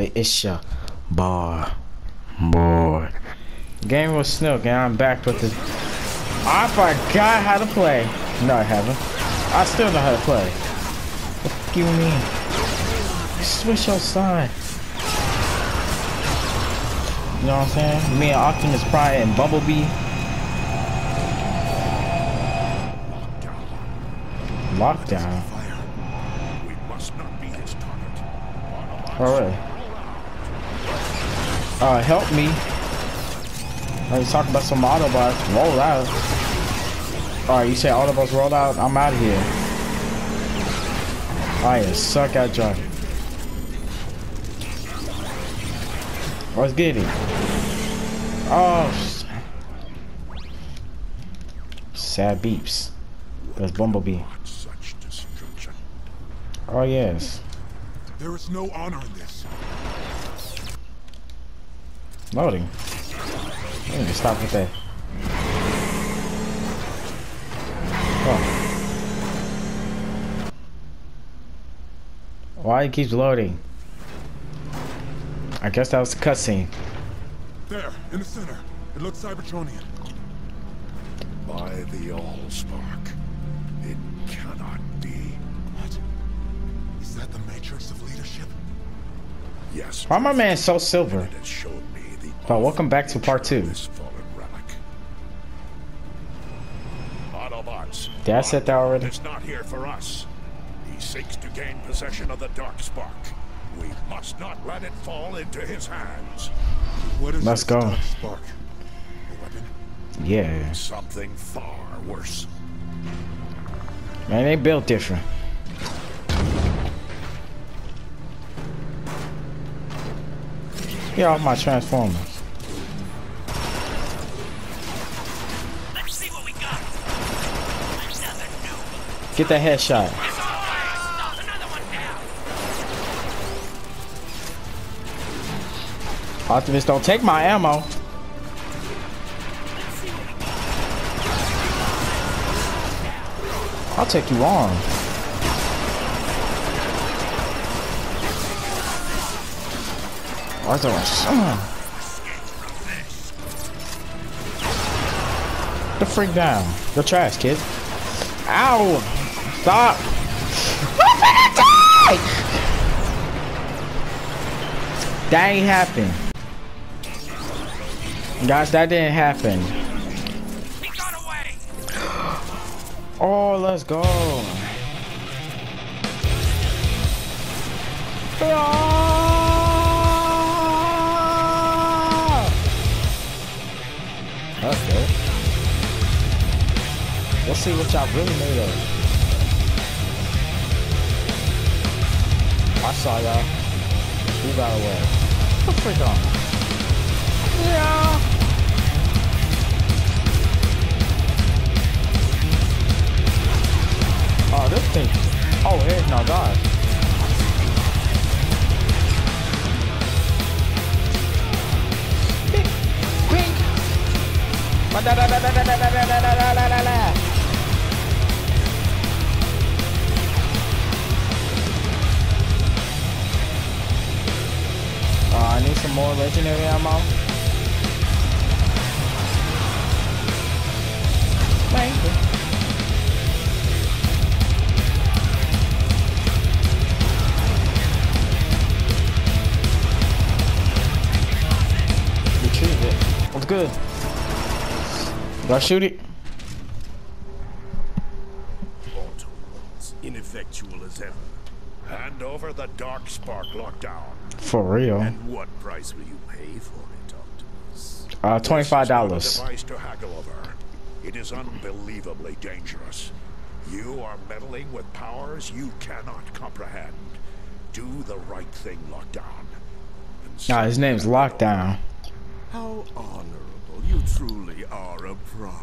It's your boy, boy. Game was Snook, and I'm back with the. I forgot how to play. No, I haven't. I still know how to play. What do you mean? Switch your side. You know what I'm saying? Me and Optimus Prime and Bumblebee. Lockdown. Must Uh, help me. Let's talk about some Autobots. Roll out. Alright, you say Autobots roll out? I'm out of here. I suck at driving. Let's get it. Oh, sad beeps. That's Bumblebee. Oh yes. There is no honor in this. Loading. I need to stop with that. Oh. Why it keeps loading? I guess that was the cutscene. There, in the center. It looks Cybertronian. By the Allspark. It cannot be. What? Is that the matrix of leadership? Yes. Why my man so silver? But welcome back to part two. this. Autobots. Did I set that already? is not here for us. He seeks to gain possession of the Dark Spark. We must not let it fall into his hands. What is Let's go. Dark Spark? Yeah. Something far worse. Man, they built different. Get off my Transformers. Get that headshot. Optimus, don't take my ammo. I'll take you on. Arthur. The freak down. You're trash, kid. Ow! Stop! I'm die! That ain't happen. Guys, that didn't happen. He got away. Oh, let's go. Ah. That's good. Let's see what y'all really made of. I saw y'all. You got away. What the freak on? Yeah. Oh, this thing. Oh, heck no, God. Bink, bink. More legendary ammo. Thank you. Retrieve it. What's good? Do I shoot it? Ineffectual as ever. Hand over the Dark Spark lockdown. For real. And what price will you pay for it, Optimus? Uh, twenty-five This is not a dollars. device to haggle over. It is unbelievably dangerous. You are meddling with powers you cannot comprehend. Do the right thing, Lockdown. Nah, his name's Lockdown. How honorable. You truly are a prime.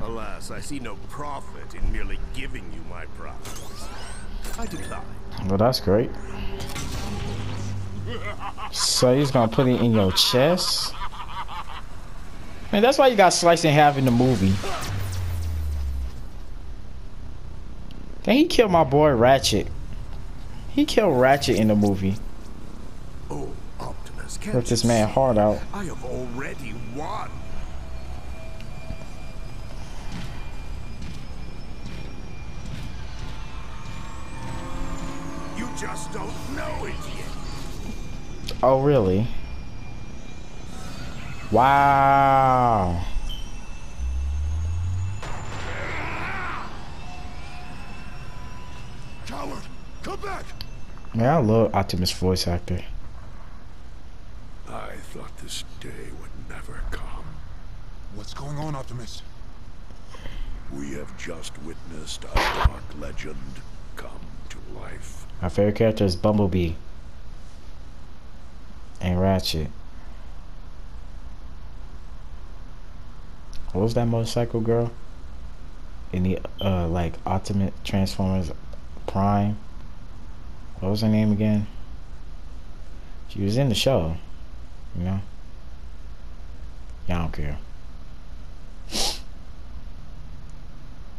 Alas, I see no profit in merely giving you my prize. I decline. Well, that's great. So he's gonna put it in your chest. Man, that's why you got sliced in half in the movie. Then he killed my boy Ratchet. He killed Ratchet in the movie. Yes, can't Rip this man hard out. I have already won. You just don't know it. Oh, really? Wow. Coward! Come back! Man, I love Optimus voice actor. I thought this day would never come. What's going on, Optimus? We have just witnessed a dark legend come to life. My favorite character is Bumblebee. And Ratchet. What was that motorcycle girl? In the uh like Ultimate Transformers Prime. What was her name again? She was in the show. You know? Yeah, I don't care.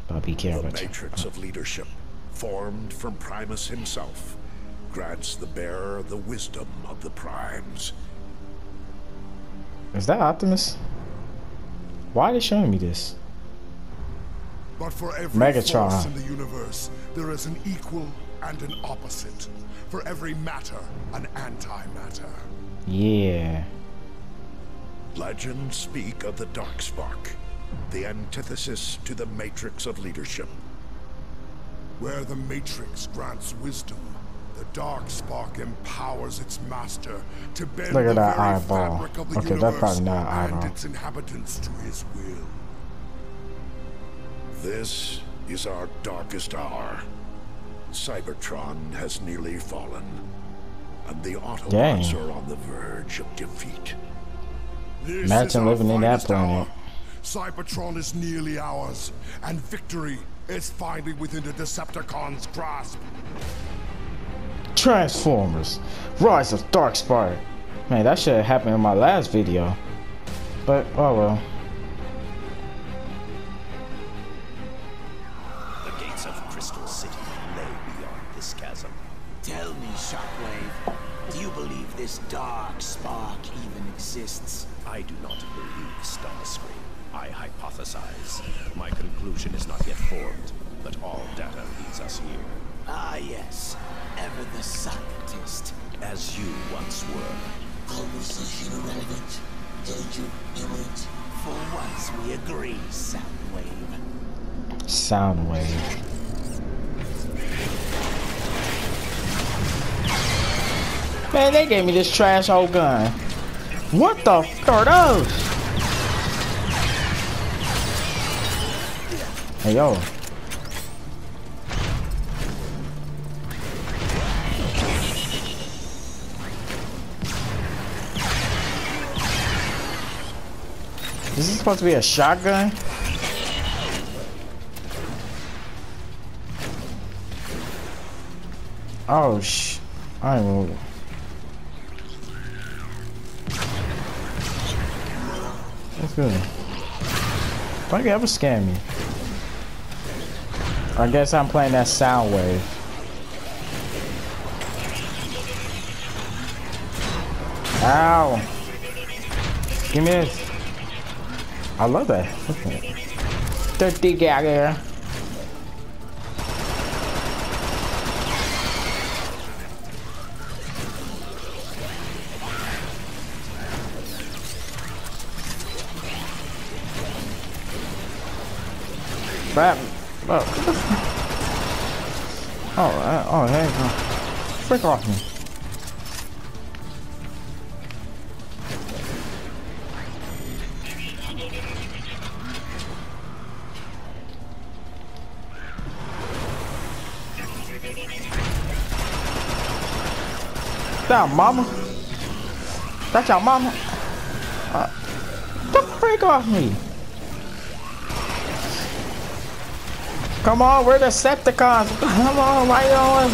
But be caring The matrix of leadership, formed from Primus himself, grants the bearer the wisdom of the primes. Is that Optimus? Why are they showing me this? But for every Megatron. force in the universe, there is an equal and an opposite. For every matter, an antimatter. Yeah. Legends speak of the Dark Spark, the antithesis to the Matrix of leadership. Where the Matrix grants wisdom, the Dark Spark empowers its master to bend Look at the that eyeball. fabric of the Okay, that's probably not eyeball. its inhabitants to his will. This is our darkest hour. Cybertron has nearly fallen, and the Autobots Dang. are on the verge of defeat. This Imagine living in that planet. hour. Cybertron is nearly ours, and victory is finally within the Decepticons' grasp. Transformers, Rise of Darkspark. Man, that should have happened in my last video. But, oh well. The gates of Crystal City lay beyond this chasm. Tell me, Shockwave, do you believe this dark spark even exists? I do not believe Starscream. I hypothesize. My conclusion is not yet formed, but all data leads us here. Ah, yes. Ever the scientist. As you once were. Conversation irrelevant. Danger imminent. For once we agree, Soundwave. Soundwave. Man, they gave me this trash old gun. What the f are those? Hey, yo. Is this supposed to be a shotgun? Oh sh! I don't know. That's good. Why you ever scare me? I guess I'm playing that Soundwave. Ow! Give me this. I love that. Look at it. Dirty gagger. Crap. Oh, oh, uh, oh, there you go. Frick off me. Down, mama. That's your mama. Uh, the freak off me. Come on, we're the Decepticons. Come on, why you on?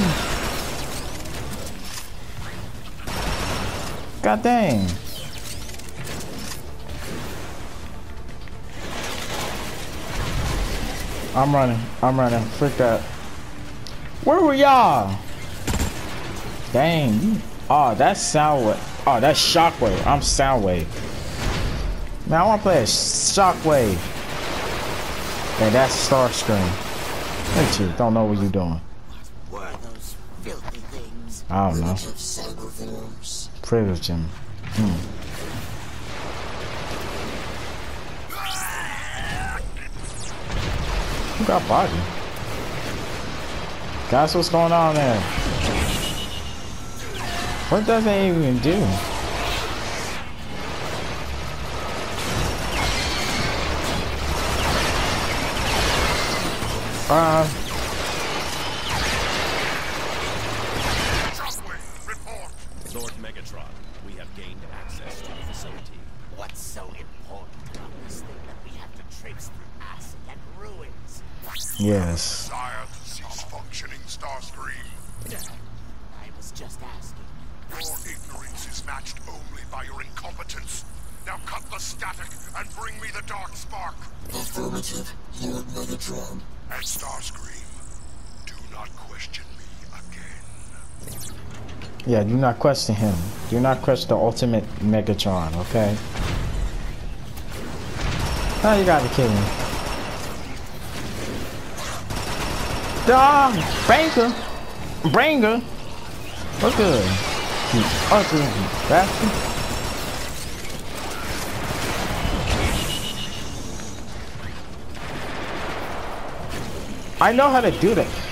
God dang. I'm running. I'm running. Freak that. Where were y'all? Dang. Oh, that's Soundwave. Oh, that's Shockwave. I'm Soundwave. Man, I want to play a Shockwave. And that's Starscream. Look at you. Don't know what you're doing. I don't know. Privilege him. Hmm. Who got body? Guys, what's going on there? What does it even do? Uh, Shockwave. Lord Megatron, we have gained access to the facility. What's so important about this thing that we have to traipse through acid and ruins? yes. Desire to cease functioning, Starscream. I was just asking. Your ignorance is matched only by your incompetence. Now cut the static and bring me the Dark Spark. Affirmative, Lord Megatron. And Starscream, do not question me again. Yeah, do not question him. Do not question the ultimate Megatron, okay? Now you gotta kill me. Dog! Branger! Branger! What's good? You ugly bastard. I know how to do this.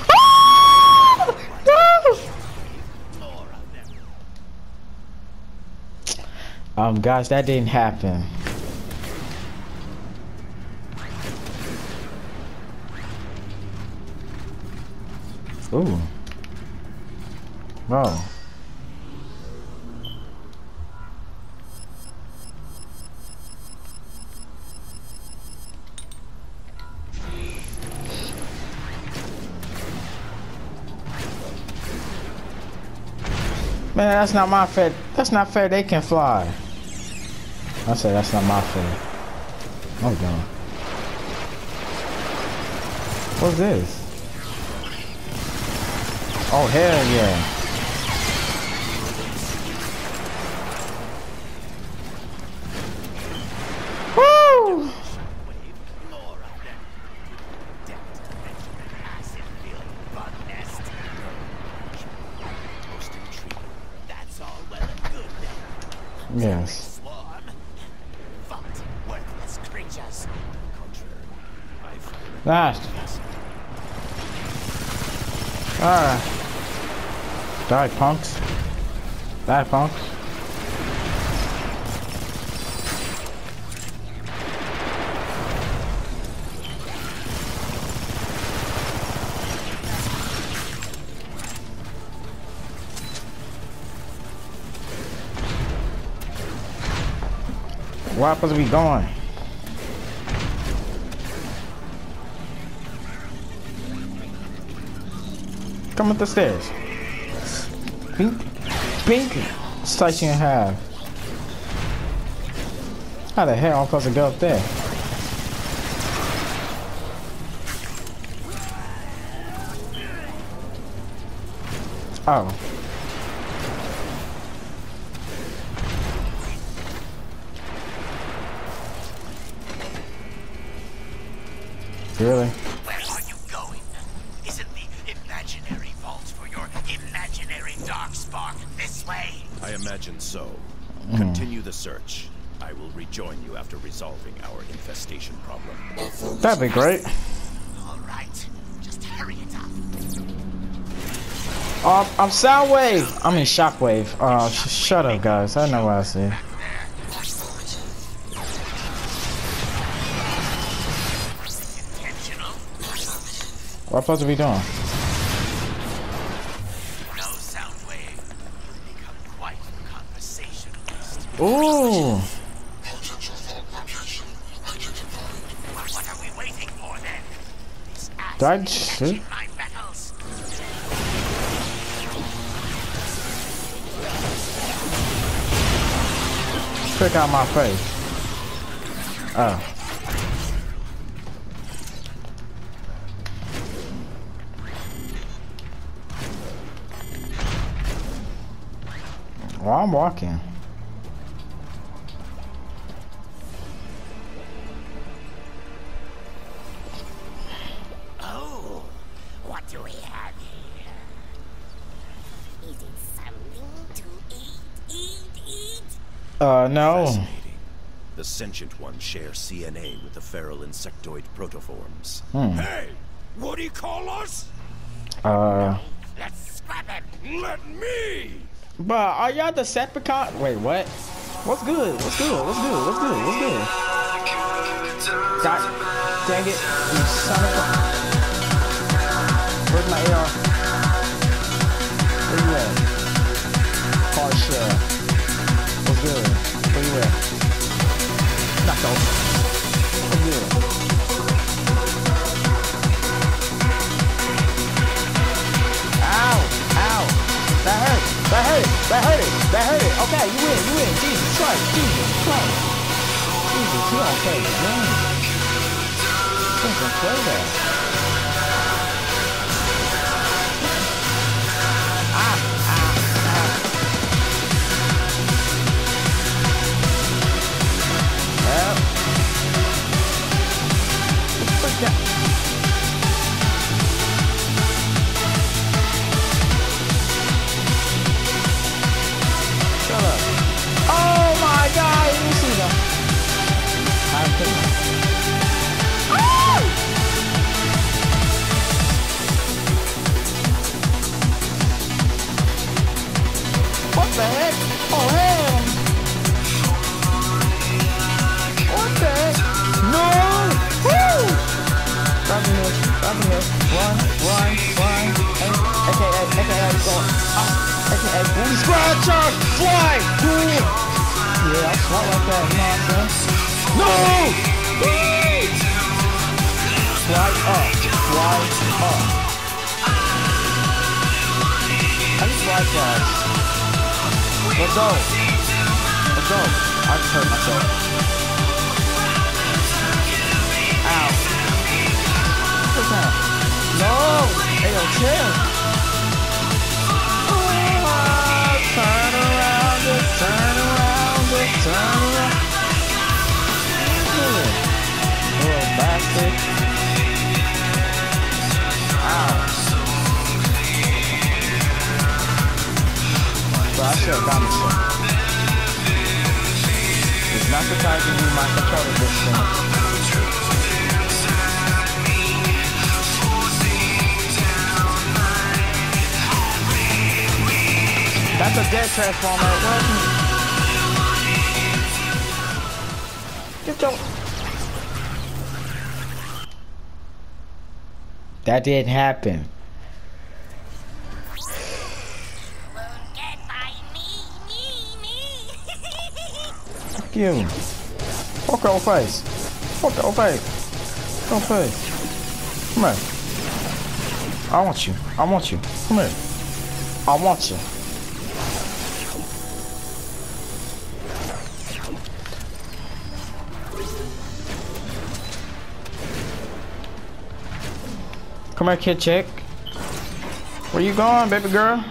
Um, guys, that didn't happen. Ooh. Wow. Man, that's not my fair. That's not fair. They can fly. I said that's not my fair. Oh god. What's this? Oh hell yeah. Last. Alright. Die punks. Die punks. Where supposed to be going? Come up the stairs. Bink. Bink. Slice you in half. How the hell am I supposed to go up there? Oh. Really? That'd be great. Right, just hurry it up. Um, I'm Soundwave. I mean Shockwave. Uh, sh shut up, guys. I know what I. Intentional? What am I supposed to be doing? No sound wave. Become quite conversationalist. Ooh. This ass Did I is shoot? catching my. Check out my face. Oh. Well, I'm walking. Uh, no. The sentient ones share DNA with the feral insectoid protoforms. Hey! What do you call us? Uh, Let's scrap it. Let me! but are y'all Decepticon? Wait, what? What's good? What's good? What's good? What's good? What's good? God dang it, you son of a... Where's my AR? Where you at? Car share. That hurt! That hurt! That hurt! Okay, you win! You win! Jesus Christ! Jesus Christ! Jesus, you don't play the game. Don't play that. The heck? Oh hell! What the heck? No! Woo! This, this. Run, run, run. AKA, AKA, AKA, booty squad charge! Fly! Yeah, swat like that, you know what I'm saying? No! Fly up, fly up. I just like that. Let's go. Let's go. I just hurt myself. Ow. What's that? No! Hey, yo, chill. But I should have got me some. It's not the time to use my controller this thing. That's a dead transformer. What? Get your... That didn't happen. You. Fuck your face. Fuck your face. Fuck face. Come here. I want you. I want you. Come here. I want you. Come here, kid chick. Where you going, baby girl?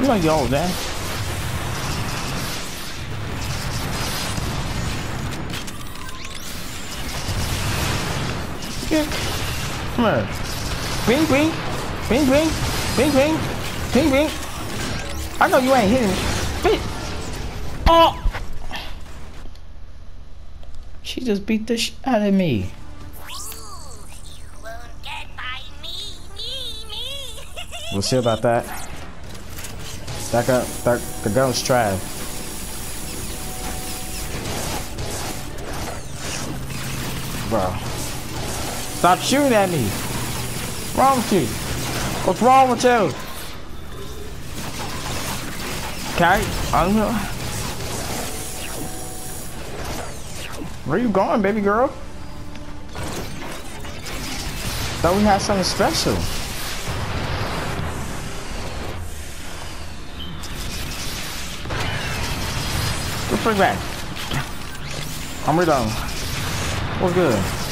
You like old, man. Come on. Bing, bing. Bing, bing. Bing, bing. Bing, bing. I know you ain't hitting me. Oh! She just beat the shit out of me. We'll see about that. That up. that the gun's trash. Stop shooting at me. What's wrong with you? What's wrong with you? Okay, I don't know. Where you going, baby girl? Thought we had something special. Go bring back. I'm redone. What's good?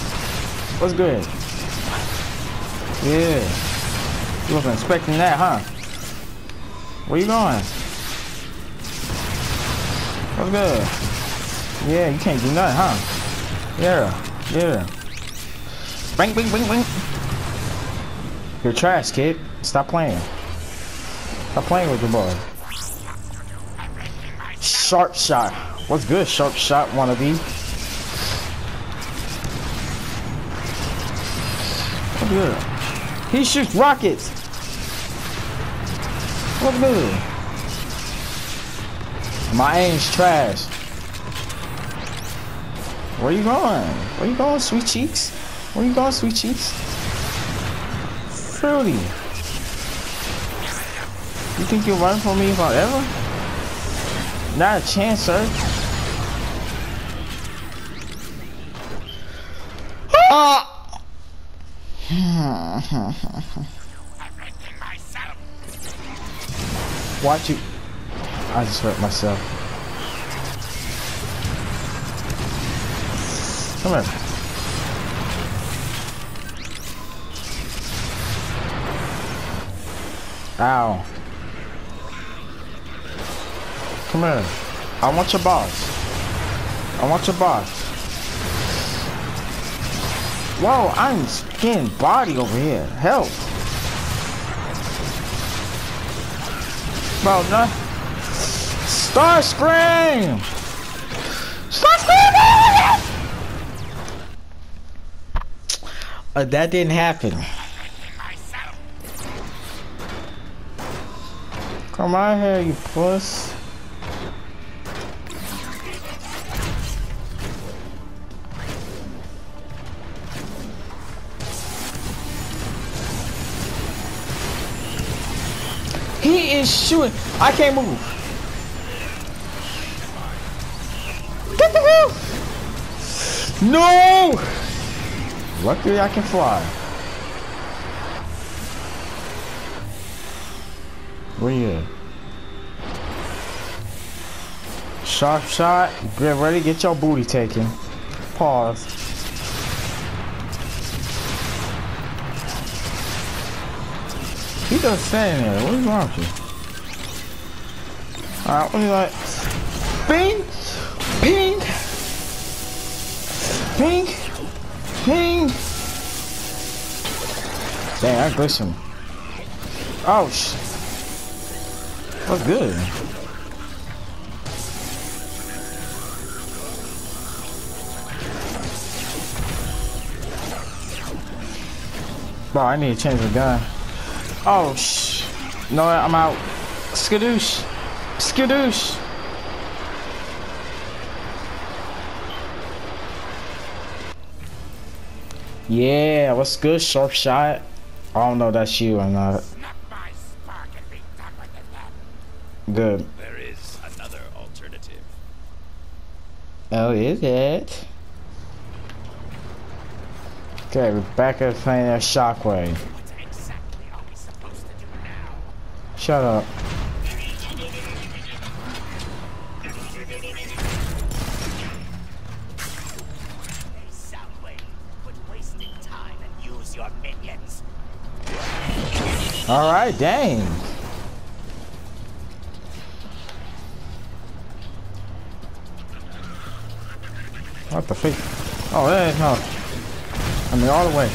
What's good? Yeah. You wasn't expecting that, huh? Where you going? What's good? Yeah, you can't do nothing, huh? Yeah, yeah. Bing, bing, bing, bing. You're trash, kid. Stop playing. Stop playing with your boy. Sharpshot. What's good, Sharpshot wannabe? He shoots rockets. What's good? My aim's trash. Where you going? Where you going, sweet cheeks? Where you going, sweet cheeks? Fruity. You think you'll run from me forever? Not a chance, sir. Watch you. I just hurt myself. Come here. Ow. Come here. I want your boss. I want your boss. Whoa, I'm getting body over here. Help. Bro, no. Starscream! Star Scream! Uh, that didn't happen. Come on here, you puss. Shooting. I can't move. Get the hell! No! Luckily I can fly. Where you? Sharpshot. Get ready. Get your booty taken. Pause. He just standing there. What is wrong with you? Alright, what do like? Pink! Pink! Ping! Ping! Dang, I glisten. Oh, sh. What's good? Bro, I need to change the gun. Oh, sh. No, I'm out. Skadoosh. Skadoosh. Yeah, what's good, Sharpshot? I don't know if that's you or not. Not my spark and be done with it then. Good. There is another alternative. Oh, is it? Okay, we're back at playing that shockwave. Shut exactly Alright, dang. What the freak? Oh, yeah, no. I mean, all the way.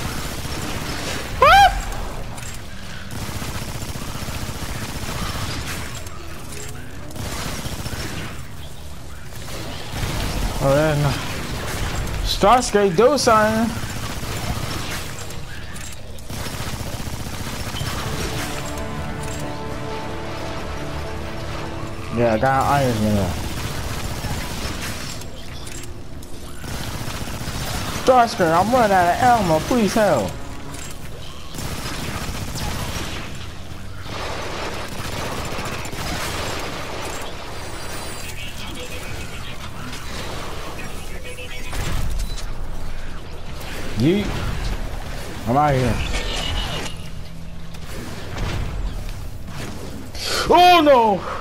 Oh, yeah, no. Starscream, do something. Yeah, I got iron in there. Starscream, I'm running out of ammo. Please help. You, I'm out here. Oh no!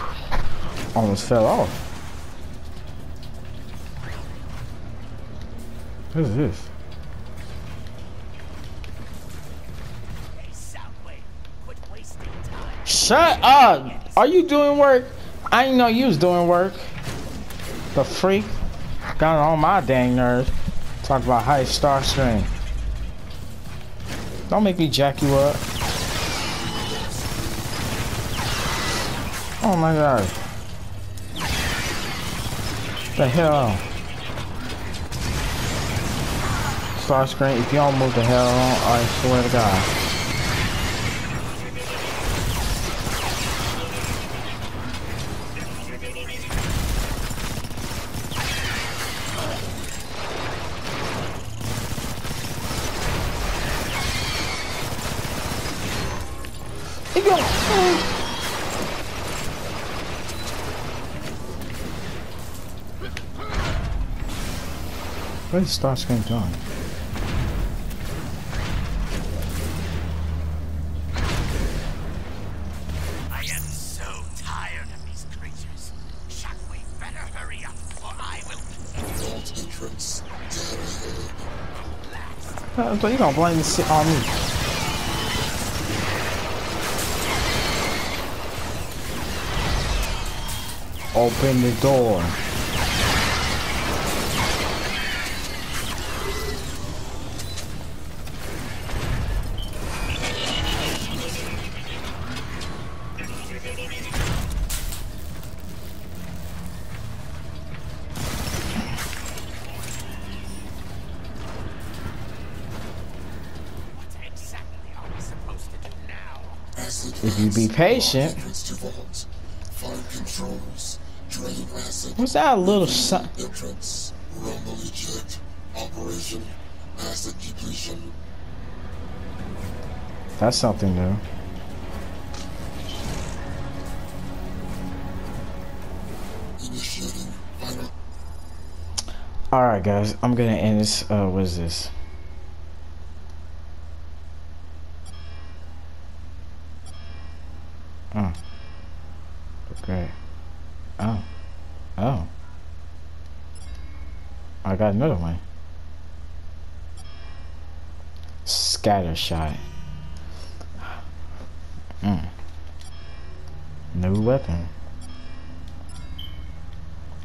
Almost fell off. What is this? Shut up! Are you doing work? I didn't know you was doing work. The freak. Got on my dang nerves. Talk about high star string. Don't make me jack you up. Oh my god. The hell? Starscream, if you don't move the hell on, I swear to god. Entrance. Dead ahead. So tired of these creatures. Should we better hurry up, or I will be the entrance? Uh, but you gonna blame this shit on me? Open the door. If you be patient. Entrance to vault. Find controls. Drain acid. What's that little son? Entrance. Rumble eject. Operation. Acid depletion. That's something new. Alright guys, I'm gonna end this, uh, what is this? Got another one. Scattershot. Mm. New weapon.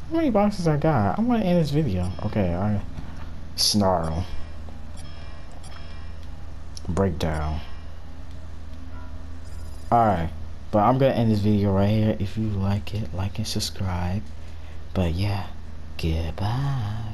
How many boxes I got? I want to end this video. Okay, I snarl. Breakdown. Alright. But I'm gonna end this video right here. If you like it, like and subscribe. But yeah, goodbye.